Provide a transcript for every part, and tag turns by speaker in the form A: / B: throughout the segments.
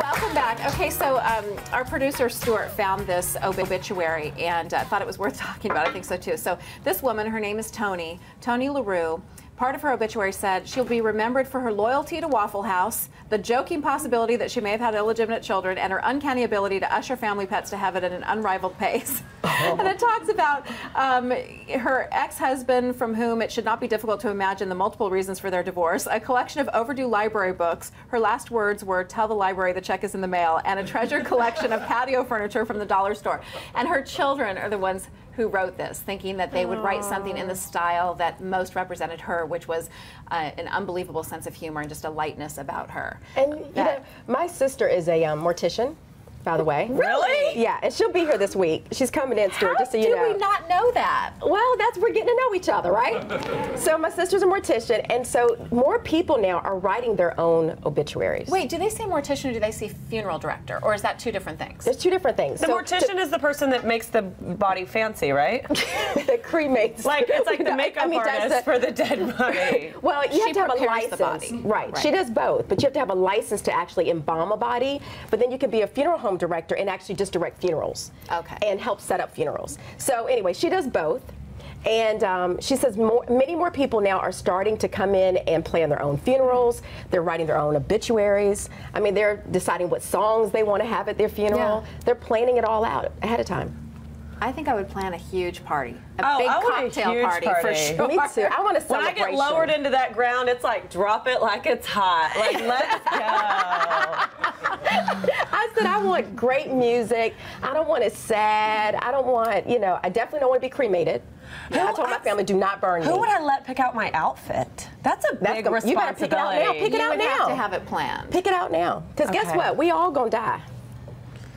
A: Welcome back. Okay, so um, our producer Stuart found this obituary and uh, thought it was worth talking about. I think so too. So this woman, her name is Tony, Tony LaRue. Part of her obituary said she'll be remembered for her loyalty to Waffle House, the joking possibility that she may have had illegitimate children, and her uncanny ability to usher family pets to heaven at an unrivaled pace. and it talks about um, her ex-husband, from whom it should not be difficult to imagine the multiple reasons for their divorce, a collection of overdue library books. Her last words were, "Tell the library the check is in the mail," and a treasure collection of patio furniture from the dollar store. And her children are the ones who wrote this, thinking that they would write something in the style that most represented her, which was uh, an unbelievable sense of humor and just a lightness about her.
B: And you know, my sister is a um, mortician, by the way.
C: Really?
B: Yeah, and she'll be here this week. She's coming in, Stuart,
A: How
B: just so you
A: do
B: know.
A: we not know that?
B: Well, that's we're getting to know each other, right? so my sister's a mortician, and so more people now are writing their own obituaries.
A: Wait, do they say mortician or do they say funeral director? Or is that two different things?
B: There's two different things.
C: The
B: So
C: mortician is the person that makes the body fancy, right?
B: that cremates.
C: Like it's like the
B: I
C: makeup
B: mean, does
C: artist
B: the-
C: for the dead body.
B: Well, you
A: She
B: have to have a
A: prepares the
B: license.
A: body.
B: Right.
A: Right.
B: She does both, but you have to have a license to actually embalm a body. But then you can be a funeral home director and actually just direct funerals.
A: Okay.
B: And help set up funerals. So anyway, she does both. And um, she says more, many more people now are starting to come in and plan their own funerals. They're writing their own obituaries. I mean, they're deciding what songs they want to have at their funeral.
A: Yeah.
B: They're planning it all out ahead of time.
A: I think I would plan a huge party. A
C: Oh,
A: big
C: I want a
A: cocktail
C: huge
A: party, for sure.
B: Me too. I want to
C: When I get lowered into that ground, it's like drop it like it's hot. Like let's go.
B: I said I want great music. I don't want it sad. I don't want, you know, I definitely don't want to be cremated. I told my family, do not burn me.
C: Who would I let pick out my outfit? That's a
B: That's
C: big
B: the- you better
C: responsibility.
B: pick it out now. Pick it
A: you
B: out
A: would have
B: now.
A: to have it planned.
B: Pick it out now. Because guess what? We all gonna die.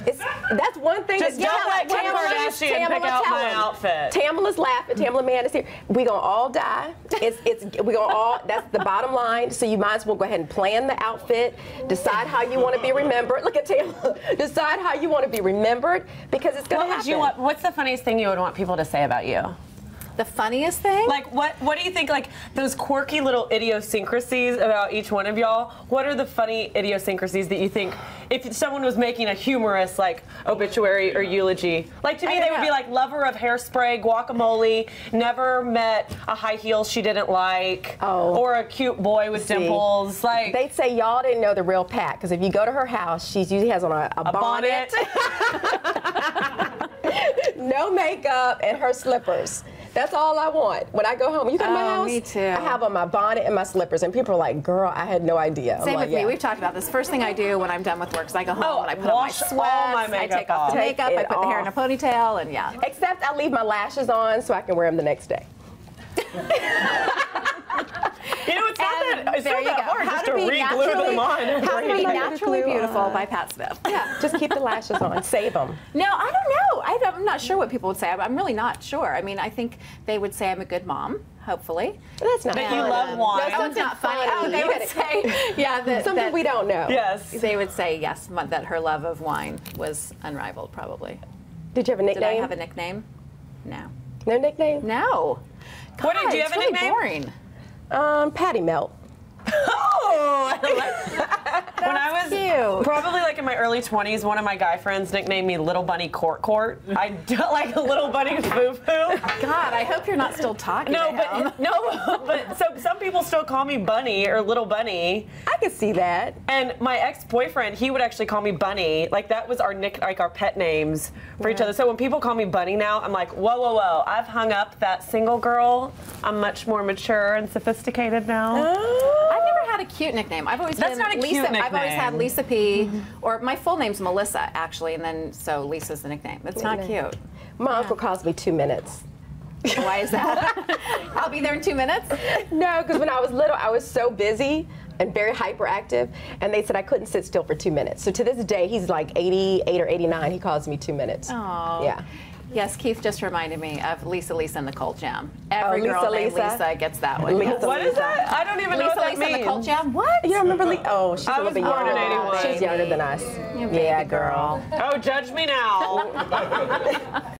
B: It's, that's one thing.
C: Just don't let Kim
B: Tamala-
C: Kardashian pick out
B: tell
C: my outfit.
B: Tamala's laughing. Tamala Man is here. We gonna all die. It's it's we gonna all. That's the bottom line. So you might as well go ahead and plan the outfit. Decide how you want to be remembered. Look at Tamala. Decide how you want to be remembered because it's gonna
C: What would
B: happen.
C: you want? What's the funniest thing you would want people to say about you?
A: The funniest thing?
C: Like what? What do you think? Like those quirky little idiosyncrasies about each one of y'all. What are the funny idiosyncrasies that you think if someone was making a humorous like obituary or eulogy? Like to me, they
A: don't
C: would be like lover of hairspray, guacamole, never met a high heel she didn't like,
B: Oh.
C: or a cute boy with
B: See,
C: dimples. Like
B: They'd say y'all didn't know the real Pat because if you go to her house, she usually has on a, a,
C: a bonnet.
B: no makeup, and her slippers. That's all I want. When I go home, you come to oh, my
A: Oh,
B: house.
A: me too.
B: I have on my bonnet and my slippers, and people are like, "Girl, I had no idea." I'm
A: Same
B: like,
A: with me.
B: "Yeah."
A: We've talked about this. First thing I do when I'm done with work is I go home
C: Oh,
A: and I put on my sweats.
C: all my
A: I
C: makeup
A: take off the makeup. I
B: it
A: put the hair in a ponytail, and yeah.
B: Except I leave my lashes on so I can wear them the next day.
C: You know, it's not
A: And
C: that, it's
A: there
C: not
A: you
C: that
A: go.
C: hard
A: How
C: just
A: to
C: to
A: be
C: re-glue
A: naturally-
C: them on.
A: How to be naturally beautiful
B: on.
A: by Pat Smith.
B: Yeah, just keep the lashes on. Save them.
A: No, I don't know. I don't, sure what people would say. I'm, I'm really not sure. I mean, I think they would say I'm a good mom, hopefully.
B: That's not.
C: That you
B: fun.
C: love wine.
A: No,
C: That
A: someone's not funny.
B: funny.
A: Oh, they would say, yeah, that,
B: Something
A: that-
B: we don't know.
C: Yes.
A: They would say yes, mo- that her love of wine was unrivaled, probably.
B: Did you have a
A: Did
B: nickname?
A: I have a nickname? No.
B: no nickname?
A: No.
C: What did-
A: God,
C: do you
A: it's
C: have a
A: really
C: nickname?
A: boring.
B: Um, Patty Melt.
C: Oh, I like- when I was
A: cute.
C: probably like in my early 20s, one of my guy friends nicknamed me Little Bunny Court Court. I do like a little bunny foo foo.
A: God, I hope you're not still talking
C: No,
A: to him.
C: but no, but so some people still call me Bunny or Little Bunny.
B: I can see that.
C: And my ex-boyfriend, he would actually call me Bunny. Like that was our nick, like our pet names for each other. So when people call me Bunny now, I'm like, whoa, whoa, whoa! I've hung up that single girl. I'm much more mature and sophisticated now. Oh.
A: I've never had a cute nickname. I've always
C: That's
A: been
C: not a
A: Lisa.
C: cute nickname.
A: I've always had. Lisa P. Or my full name's Melissa, actually, and then so Lisa's the nickname. It's not
B: Nickname.
A: cute.
B: My uncle calls me two minutes.
A: Why is that? I'll be there in two minutes.
B: No, because when I was little, I was so busy and very hyperactive, and they said I couldn't sit still for two minutes. So to this day, he's like 88 or 89. He calls me two minutes.
A: Oh.
B: Yeah.
A: Yes, Keith just reminded me of Lisa Lisa and the Cult Jam. Every
B: Oh,
A: girl
B: Lisa,
A: named
B: Lisa?
A: Lisa gets that one.
B: Lisa,
A: yes.
C: What is that? I don't even know
A: Lisa
C: what that
A: Lisa and the. Cult Jam? What?
B: You don't remember Lee? Oh, she's
C: I
B: a
C: was
B: little bit
C: born in
B: younger.
C: 81.
B: She's younger than us.
A: You baby
B: yeah,
A: girl.
C: Oh, judge me now.